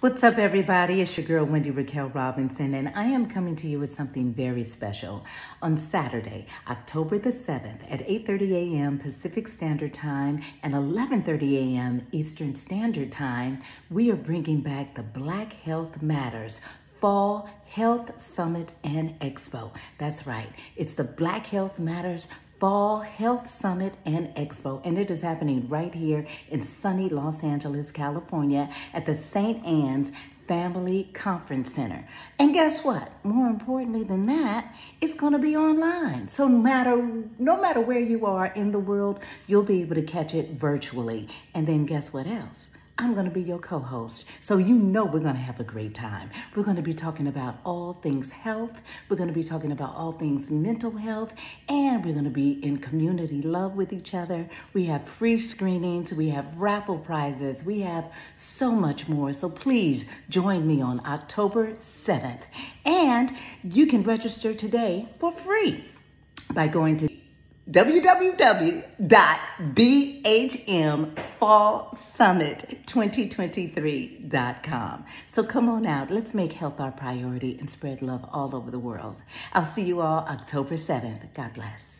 What's up, everybody? It's your girl, Wendy Raquel Robinson, and I am coming to you with something very special. On Saturday, October the 7th at 8.30 a.m. Pacific Standard Time and 11.30 a.m. Eastern Standard Time, we are bringing back the Black Health Matters Fall Health Summit and Expo. That's right. It's the Black Health Matters Fall Health Summit and Expo, and it is happening right here in sunny Los Angeles, California at the St. Anne's Family Conference Center. And guess what? More importantly than that, it's going to be online. So no matter no matter where you are in the world, you'll be able to catch it virtually. And then guess what else? I'm going to be your co-host. So you know we're going to have a great time. We're going to be talking about all things health. We're going to be talking about all things mental health. And we're going to be in community love with each other. We have free screenings. We have raffle prizes. We have so much more. So please join me on October 7th. And you can register today for free by going to www.bhmfallsummit2023.com. So come on out. Let's make health our priority and spread love all over the world. I'll see you all October 7th. God bless.